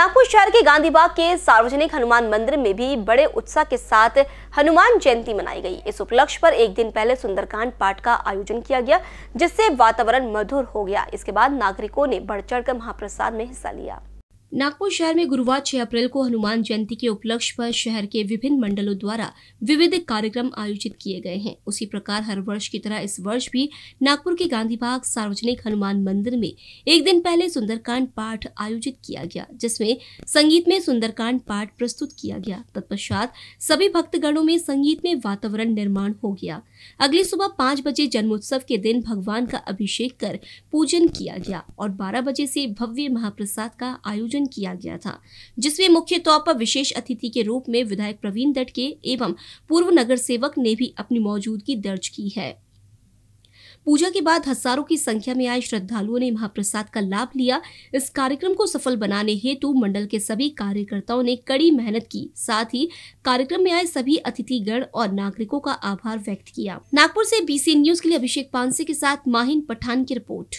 शहर के गांधीबाग के सार्वजनिक हनुमान मंदिर में भी बड़े उत्साह के साथ हनुमान जयंती मनाई गई। इस उपलक्ष्य पर एक दिन पहले सुंदरकांड पाठ का आयोजन किया गया, जिससे वातावरण मधुर हो गया। इसके बाद नागरिकों ने बढ़ चढ़कर महाप्रसाद में हिस्सा लिया। नागपुर शहर में गुरुवार 6 अप्रैल को हनुमान जयंती के उपलक्ष्य पर शहर के विभिन्न मंडलों द्वारा विविध कार्यक्रम आयोजित किए गए हैं। उसी प्रकार हर वर्ष की तरह इस वर्ष भी नागपुर के गांधी बाग सार्वजनिक हनुमान मंदिर में एक दिन पहले सुंदरकांड पाठ आयोजित किया गया, जिसमें संगीत में सुंदरकांड पाठ प्रस्तुत किया गया। तत्पश्चात सभी भक्तगणों में संगीत में वातावरण निर्माण हो गया। अगली सुबह पाँच बजे जन्मोत्सव के दिन भगवान का अभिषेक कर पूजन किया गया और बारह बजे से भव्य महाप्रसाद का आयोजन किया गया था, जिसमें मुख्य तौर पर विशेष अतिथि के रूप में विधायक प्रवीण दटके एवं पूर्व नगर सेवक ने भी अपनी मौजूदगी दर्ज की है। पूजा के बाद हज़ारों की संख्या में आए श्रद्धालुओं ने महाप्रसाद का लाभ लिया। इस कार्यक्रम को सफल बनाने हेतु मंडल के सभी कार्यकर्ताओं ने कड़ी मेहनत की। साथ ही कार्यक्रम में आए सभी अतिथिगण और नागरिकों का आभार व्यक्त किया। नागपुर से बीसी न्यूज़ के लिए अभिषेक पानसे के साथ माहिन पठान की रिपोर्ट।